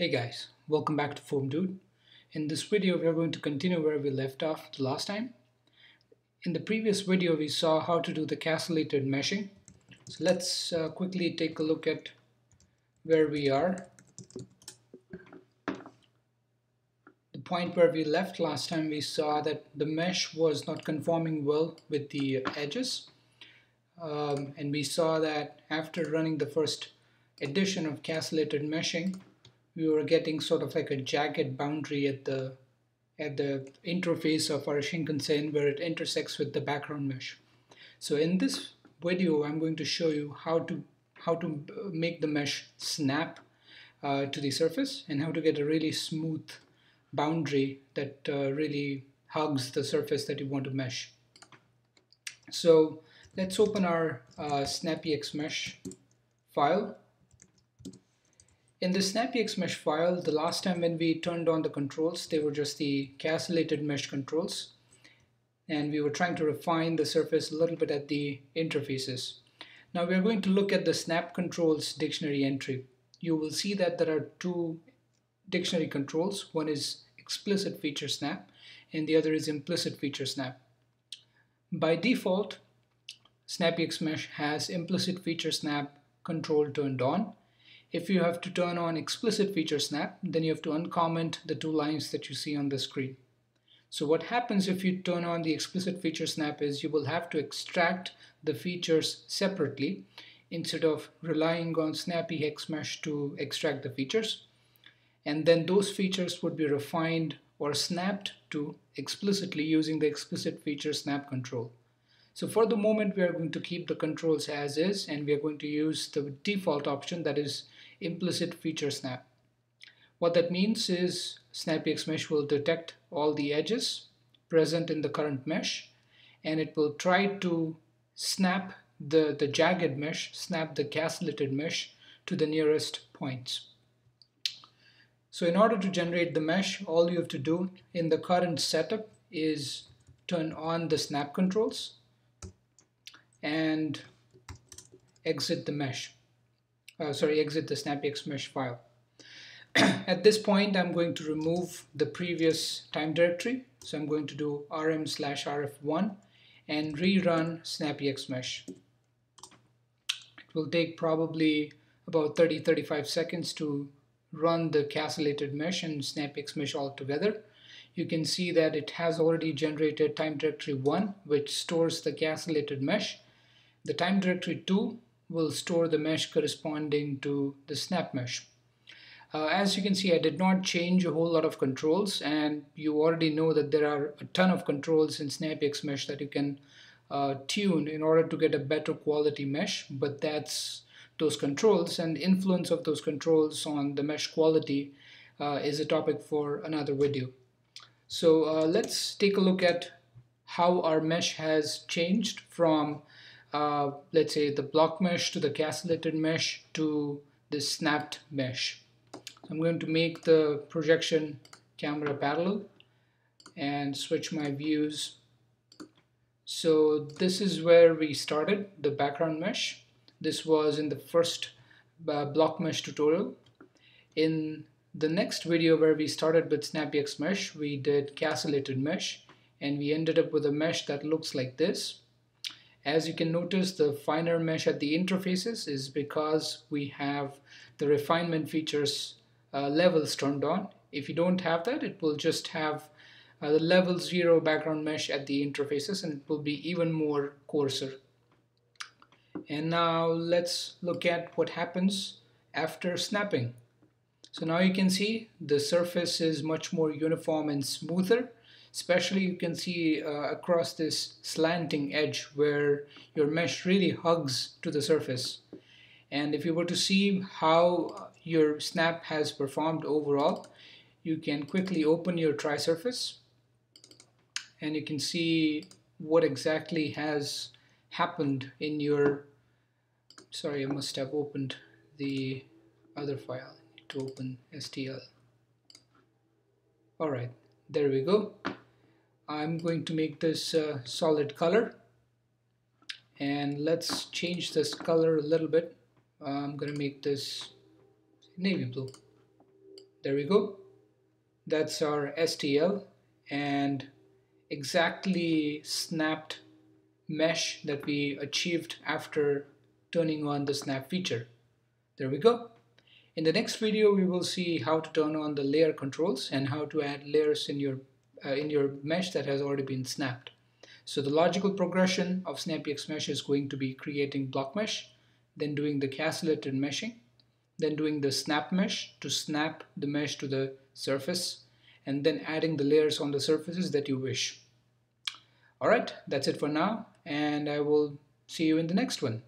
Hey guys, welcome back to Foam Dude. In this video, we are going to continue where we left off the last time. In the previous video, we saw how to do the castellated meshing. So let's uh, quickly take a look at where we are. The point where we left last time, we saw that the mesh was not conforming well with the edges. Um, and we saw that after running the first edition of castellated meshing, we were getting sort of like a jagged boundary at the at the interface of our Shinkansen where it intersects with the background mesh. So in this video, I'm going to show you how to how to make the mesh snap uh, to the surface and how to get a really smooth boundary that uh, really hugs the surface that you want to mesh. So let's open our uh, SnappyHexMesh file in the SnappyHexMesh file, the last time when we turned on the controls, they were just the castellated mesh controls. And we were trying to refine the surface a little bit at the interfaces. Now we're going to look at the snap controls dictionary entry. You will see that there are two dictionary controls. One is explicit feature snap and the other is implicit feature snap. By default, SnappyHexMesh has implicit feature snap control turned on if you have to turn on explicit feature snap, then you have to uncomment the two lines that you see on the screen. So what happens if you turn on the explicit feature snap is you will have to extract the features separately instead of relying on SnappyHexMesh to extract the features. And then those features would be refined or snapped to explicitly using the explicit feature snap control. So for the moment, we are going to keep the controls as is, and we are going to use the default option that is implicit feature snap. What that means is SnappyHexMesh will detect all the edges present in the current mesh, and it will try to snap the, the jagged mesh, snap the castellated mesh to the nearest points. So in order to generate the mesh, all you have to do in the current setup is turn on the snap controls and exit the mesh. Uh, sorry, exit the SnappyHexMesh file. At this point, I'm going to remove the previous time directory. So I'm going to do rm slash rf1 and rerun SnappyHexMesh. It will take probably about 30-35 seconds to run the castellated mesh and SnappyHexMesh all together. You can see that it has already generated time directory 1, which stores the castellated mesh the time directory 2 will store the mesh corresponding to the snap mesh. Uh, as you can see, I did not change a whole lot of controls and you already know that there are a ton of controls in SnappyHexMesh that you can uh, tune in order to get a better quality mesh, but that's those controls and influence of those controls on the mesh quality uh, is a topic for another video. So uh, let's take a look at how our mesh has changed from uh, let's say the block mesh to the castellated mesh to the snapped mesh. I'm going to make the projection camera parallel and switch my views. So this is where we started the background mesh. This was in the first uh, block mesh tutorial. In the next video where we started with SnappyHexMesh, we did castellated mesh and we ended up with a mesh that looks like this. As you can notice, the finer mesh at the interfaces is because we have the refinement features uh, levels turned on. If you don't have that, it will just have uh, the level 0 background mesh at the interfaces and it will be even more coarser. And now let's look at what happens after snapping. So now you can see the surface is much more uniform and smoother especially you can see uh, across this slanting edge where your mesh really hugs to the surface. And if you were to see how your snap has performed overall you can quickly open your tri-surface. And you can see what exactly has happened in your sorry I must have opened the other file to open STL alright there we go I'm going to make this uh, solid color. And let's change this color a little bit. I'm gonna make this navy blue. There we go. That's our STL and exactly snapped mesh that we achieved after turning on the snap feature. There we go. In the next video we will see how to turn on the layer controls and how to add layers in your uh, in your mesh that has already been snapped. So the logical progression of SnappyHexMesh is going to be creating block mesh, then doing the castellated meshing, then doing the snap mesh to snap the mesh to the surface, and then adding the layers on the surfaces that you wish. Alright, that's it for now, and I will see you in the next one.